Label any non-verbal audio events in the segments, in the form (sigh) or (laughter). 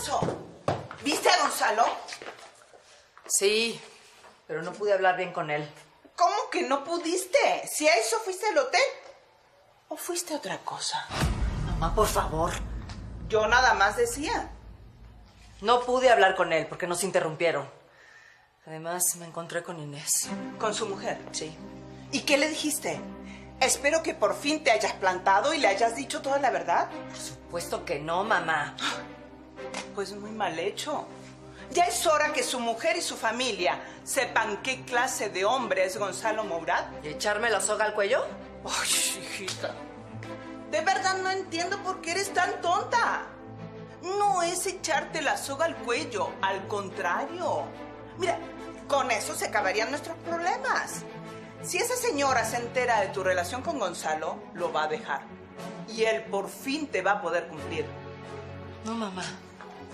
pasó? ¿Viste a Gonzalo? Sí, pero no pude hablar bien con él. ¿Cómo que no pudiste? Si a eso fuiste al hotel. ¿O fuiste a otra cosa? Mamá, por favor. Yo nada más decía. No pude hablar con él porque nos interrumpieron. Además, me encontré con Inés. ¿Con su mujer? Sí. ¿Y qué le dijiste? Espero que por fin te hayas plantado y le hayas dicho toda la verdad. Por supuesto que no, mamá. Pues muy mal hecho. Ya es hora que su mujer y su familia sepan qué clase de hombre es Gonzalo Mourad. ¿Y echarme la soga al cuello? Ay, hijita. De verdad no entiendo por qué eres tan tonta. No es echarte la soga al cuello, al contrario. Mira, con eso se acabarían nuestros problemas. Si esa señora se entera de tu relación con Gonzalo, lo va a dejar. Y él por fin te va a poder cumplir. No, mamá.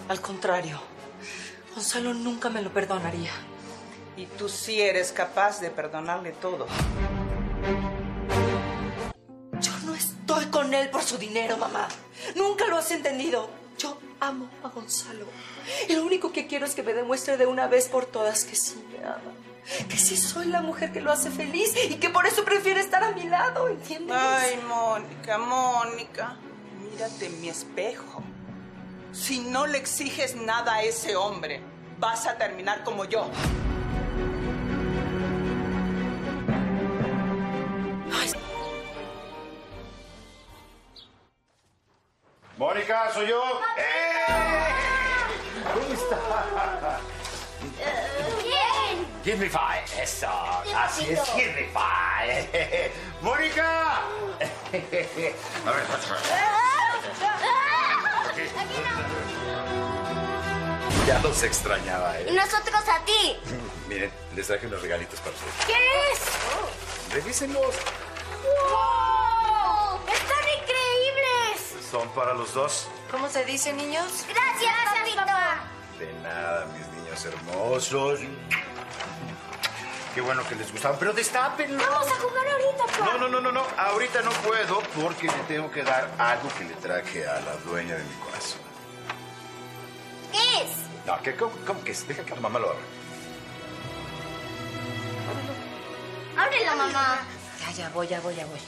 Al contrario. Gonzalo nunca me lo perdonaría. Y tú sí eres capaz de perdonarle todo. Yo no estoy con él por su dinero, mamá. Nunca lo has entendido. Yo amo a Gonzalo. Y lo único que quiero es que me demuestre de una vez por todas que sí me ama. Que sí soy la mujer que lo hace feliz y que por eso prefiere estar a mi lado, ¿entiendes? Ay, Mónica, Mónica, mírate en mi espejo. Si no le exiges nada a ese hombre, vas a terminar como yo. Mónica, soy yo. ¡Eh! ¿Cómo está? Bien. Give me five. Eso. Así es. Give me five. (laughs) Mónica. A ver. Ya los extrañaba, Y ¿eh? nosotros a ti. Miren, les traje unos regalitos para ustedes. ¿Qué es? Revísenlos. ¡Wow! ¡Están increíbles! Son para los dos. ¿Cómo se dice, niños? Gracias, papá. De nada, mis niños hermosos. Qué bueno que les gustaban, pero destápenlo. Vamos a jugar ahorita, papá. No, no, no, no, no. Ahorita no puedo porque le tengo que dar algo que le traje a la dueña de mi corazón. ¿Qué es? No, que cómo, cómo que es? Deja que la mamá lo abra. Ábrela, mamá. Ya, ya voy, ya voy, ya voy.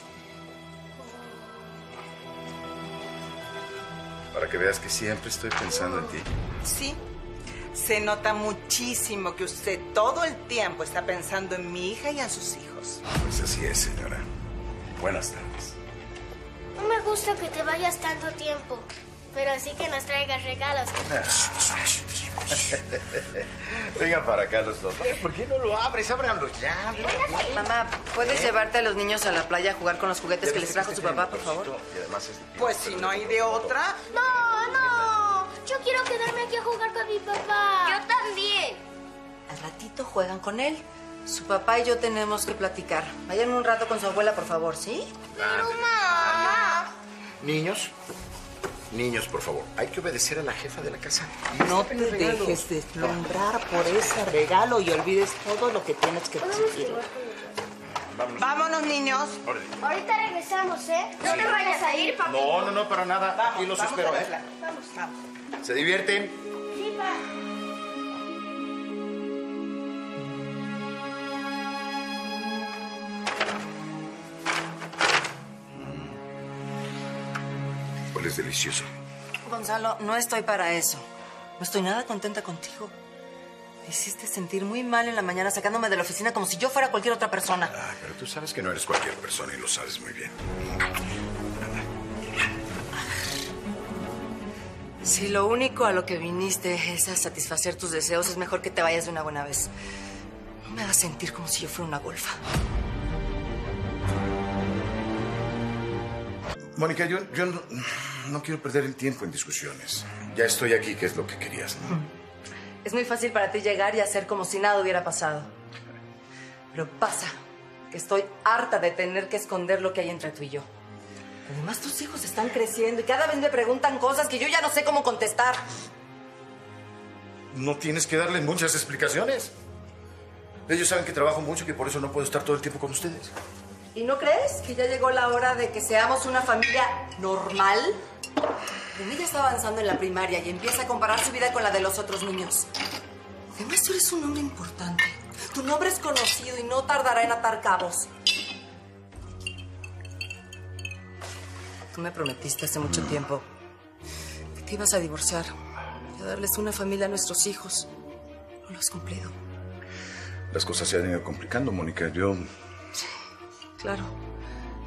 Para que veas que siempre estoy pensando en ti. Sí, se nota muchísimo que usted todo el tiempo está pensando en mi hija y en sus hijos. Pues así es, señora. Buenas tardes. No me gusta que te vayas tanto tiempo, pero sí que nos traigas regalos. (laughs) Vengan para acá los dos. ¿Por qué no lo abres? Ábranlo ya. Mamá, ¿puedes llevarte a los niños a la playa a jugar con los juguetes que les trajo este su papá, por favor? Y además es... Pues si no hay de otra, No, no. Quiero quedarme aquí a jugar con mi papá. Yo también. Al ratito juegan con él. Su papá y yo tenemos que platicar. Vayan un rato con su abuela, por favor, ¿sí? Pero mamá. Niños, niños, por favor. Hay que obedecer a la jefa de la casa. No te regalo. dejes deslumbrar por ese regalo y olvides todo lo que tienes que exigir. Vámonos. Vámonos, niños. Órale. Ahorita regresamos, ¿eh? No te vayas a ir, papá. No, no, no, para nada. Vamos, Aquí los vamos espero, a ¿eh? Vamos, vamos. ¿Se divierten? Sí, papá. Huele delicioso. Gonzalo, no estoy para eso. No estoy nada contenta contigo. Me hiciste sentir muy mal en la mañana sacándome de la oficina como si yo fuera cualquier otra persona. Ah, pero tú sabes que no eres cualquier persona y lo sabes muy bien. Si lo único a lo que viniste es a satisfacer tus deseos, es mejor que te vayas de una buena vez. No me hagas sentir como si yo fuera una golfa. Mónica, yo, yo no, no quiero perder el tiempo en discusiones. Ya estoy aquí, que es lo que querías. ¿no? Es muy fácil para ti llegar y hacer como si nada hubiera pasado. Pero pasa que estoy harta de tener que esconder lo que hay entre tú y yo. Además, tus hijos están creciendo y cada vez me preguntan cosas que yo ya no sé cómo contestar. No tienes que darles muchas explicaciones. Ellos saben que trabajo mucho y que por eso no puedo estar todo el tiempo con ustedes. ¿Y no crees que ya llegó la hora de que seamos una familia normal? Ya está avanzando en la primaria y empieza a comparar su vida con la de los otros niños. Además, tú eres un hombre importante. Tu nombre es conocido y no tardará en atar cabos. Tú me prometiste hace mucho tiempo que te ibas a divorciar y a darles una familia a nuestros hijos. No lo has cumplido. Las cosas se han ido complicando, Mónica. Yo... Claro,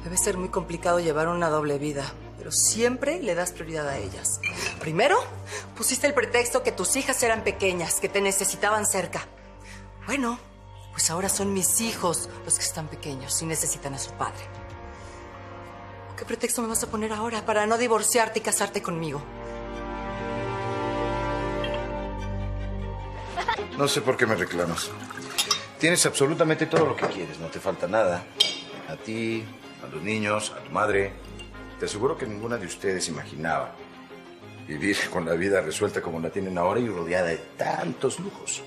debe ser muy complicado llevar una doble vida, pero siempre le das prioridad a ellas. Primero, pusiste el pretexto que tus hijas eran pequeñas, que te necesitaban cerca. Bueno, pues ahora son mis hijos los que están pequeños y necesitan a su padre. ¿Qué pretexto me vas a poner ahora para no divorciarte y casarte conmigo? No sé por qué me reclamas. Tienes absolutamente todo lo que quieres, no te falta nada. A ti, a los niños, a tu madre. Te aseguro que ninguna de ustedes imaginaba vivir con la vida resuelta como la tienen ahora y rodeada de tantos lujos.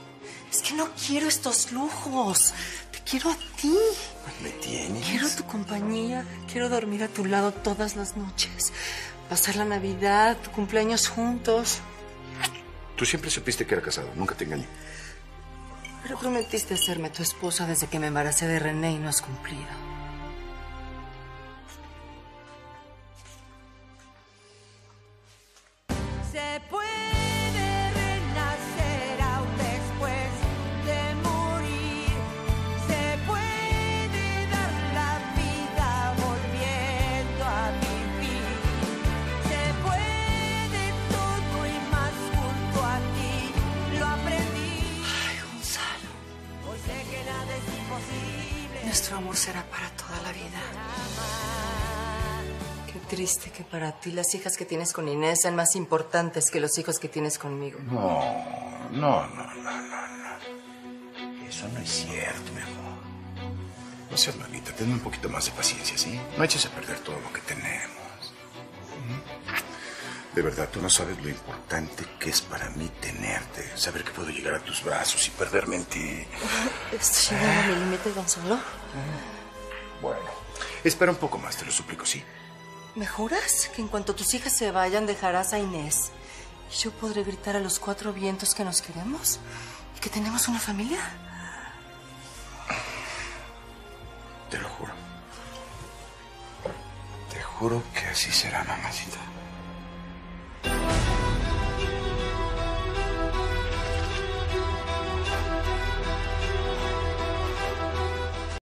Es que no quiero estos lujos. Te quiero a ti. ¿Me tienes? Quiero tu compañía. Quiero dormir a tu lado todas las noches. Pasar la Navidad, tu cumpleaños juntos. Tú siempre supiste que era casado, nunca te engañé. Pero prometiste hacerme tu esposa desde que me embaracé de René y no has cumplido. Será para toda la vida. Qué triste que para ti las hijas que tienes con Inés sean más importantes que los hijos que tienes conmigo. No, no, no, no, no, no. Eso no es cierto, mi amor. No seas malita, ten un poquito más de paciencia, ¿sí? No eches a perder todo lo que tenemos. De verdad, tú no sabes lo importante que es para mí tenerte. Saber que puedo llegar a tus brazos y perderme en ti. ¿Estoy llegando a mi límite, Gonzalo? Bueno, espera un poco más, te lo suplico, ¿sí? ¿Me juras que en cuanto tus hijas se vayan dejarás a Inés? ¿Y yo podré gritar a los cuatro vientos que nos queremos? ¿Y que tenemos una familia? Te lo juro. Te juro que así será, mamacita.